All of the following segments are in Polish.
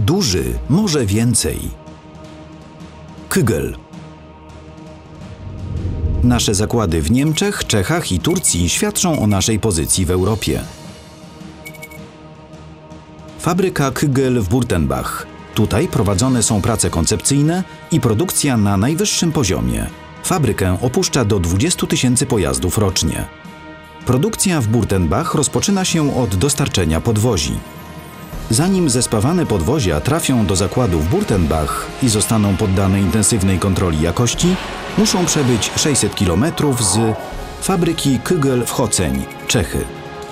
Duży może więcej. Kygel. Nasze zakłady w Niemczech, Czechach i Turcji świadczą o naszej pozycji w Europie. Fabryka Kygel w Burtenbach. Tutaj prowadzone są prace koncepcyjne i produkcja na najwyższym poziomie. Fabrykę opuszcza do 20 tysięcy pojazdów rocznie. Produkcja w Burtenbach rozpoczyna się od dostarczenia podwozi. Zanim zespawane podwozia trafią do zakładu w Burtenbach i zostaną poddane intensywnej kontroli jakości, muszą przebyć 600 km z fabryki Kygel w Choceń, Czechy.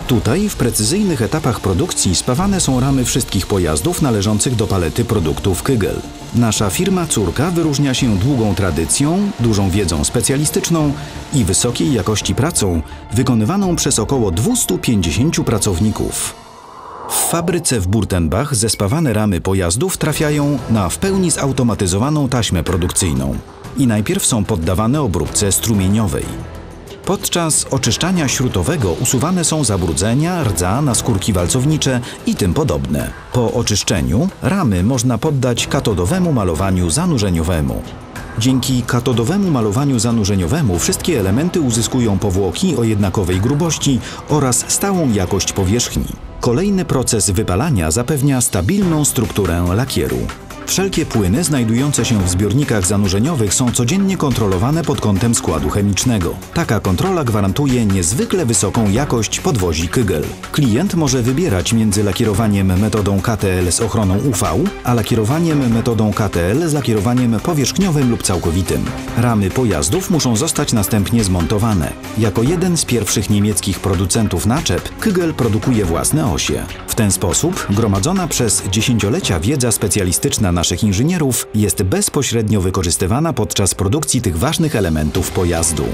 Tutaj w precyzyjnych etapach produkcji spawane są ramy wszystkich pojazdów należących do palety produktów Kygel. Nasza firma córka wyróżnia się długą tradycją, dużą wiedzą specjalistyczną i wysokiej jakości pracą wykonywaną przez około 250 pracowników. W fabryce w Burtenbach zespawane ramy pojazdów trafiają na w pełni zautomatyzowaną taśmę produkcyjną i najpierw są poddawane obróbce strumieniowej. Podczas oczyszczania śrutowego usuwane są zabrudzenia, rdza, naskórki walcownicze i tym podobne. Po oczyszczeniu ramy można poddać katodowemu malowaniu zanurzeniowemu. Dzięki katodowemu malowaniu zanurzeniowemu wszystkie elementy uzyskują powłoki o jednakowej grubości oraz stałą jakość powierzchni. Kolejny proces wypalania zapewnia stabilną strukturę lakieru. Wszelkie płyny znajdujące się w zbiornikach zanurzeniowych są codziennie kontrolowane pod kątem składu chemicznego. Taka kontrola gwarantuje niezwykle wysoką jakość podwozi Kygel. Klient może wybierać między lakierowaniem metodą KTL z ochroną UV, a lakierowaniem metodą KTL z lakierowaniem powierzchniowym lub całkowitym. Ramy pojazdów muszą zostać następnie zmontowane. Jako jeden z pierwszych niemieckich producentów naczep, Kygel produkuje własne osie. W ten sposób gromadzona przez dziesięciolecia wiedza specjalistyczna naszych inżynierów jest bezpośrednio wykorzystywana podczas produkcji tych ważnych elementów pojazdu.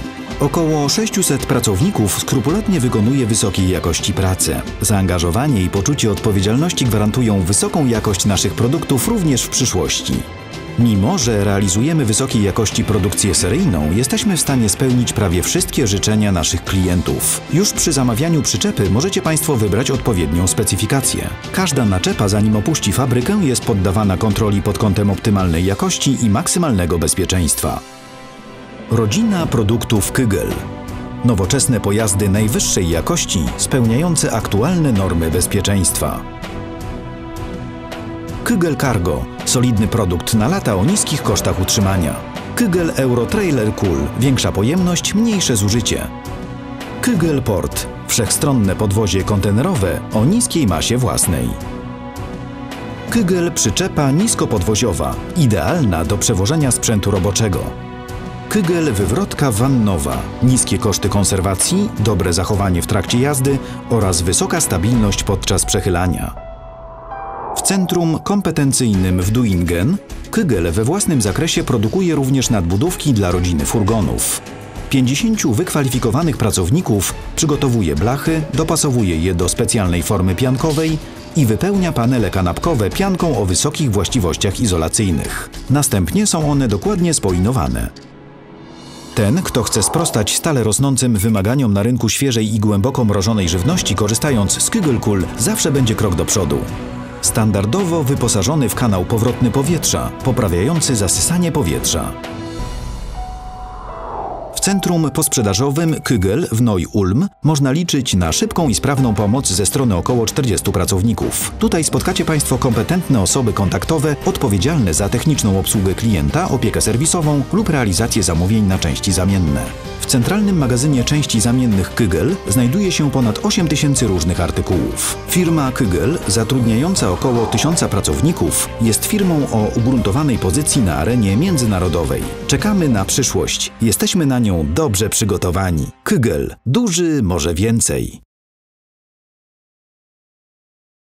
Około 600 pracowników skrupulatnie wykonuje wysokiej jakości pracę. Zaangażowanie i poczucie odpowiedzialności gwarantują wysoką jakość naszych produktów również w przyszłości. Mimo, że realizujemy wysokiej jakości produkcję seryjną, jesteśmy w stanie spełnić prawie wszystkie życzenia naszych klientów. Już przy zamawianiu przyczepy możecie Państwo wybrać odpowiednią specyfikację. Każda naczepa, zanim opuści fabrykę, jest poddawana kontroli pod kątem optymalnej jakości i maksymalnego bezpieczeństwa. Rodzina produktów Kygel. Nowoczesne pojazdy najwyższej jakości, spełniające aktualne normy bezpieczeństwa. Kygel Cargo solidny produkt na lata o niskich kosztach utrzymania. Kygel Euro Trailer Cool większa pojemność, mniejsze zużycie. Kygel Port wszechstronne podwozie kontenerowe o niskiej masie własnej. Kygel przyczepa niskopodwoziowa, idealna do przewożenia sprzętu roboczego. Kygel wywrotka wannowa, niskie koszty konserwacji, dobre zachowanie w trakcie jazdy oraz wysoka stabilność podczas przechylania. Centrum kompetencyjnym w Duingen Kygel we własnym zakresie produkuje również nadbudówki dla rodziny furgonów. 50 wykwalifikowanych pracowników przygotowuje blachy, dopasowuje je do specjalnej formy piankowej i wypełnia panele kanapkowe pianką o wysokich właściwościach izolacyjnych. Następnie są one dokładnie spoinowane. Ten, kto chce sprostać stale rosnącym wymaganiom na rynku świeżej i głęboko mrożonej żywności, korzystając z Kygelkul, zawsze będzie krok do przodu. Standardowo wyposażony w kanał powrotny powietrza, poprawiający zasysanie powietrza. Centrum posprzedażowym Kygel w Neu-Ulm można liczyć na szybką i sprawną pomoc ze strony około 40 pracowników. Tutaj spotkacie Państwo kompetentne osoby kontaktowe odpowiedzialne za techniczną obsługę klienta, opiekę serwisową lub realizację zamówień na części zamienne. W centralnym magazynie części zamiennych Kygel znajduje się ponad 8 tysięcy różnych artykułów. Firma Kygel, zatrudniająca około 1000 pracowników, jest firmą o ugruntowanej pozycji na arenie międzynarodowej. Czekamy na przyszłość. Jesteśmy na dobrze przygotowani. Kygel. Duży może więcej.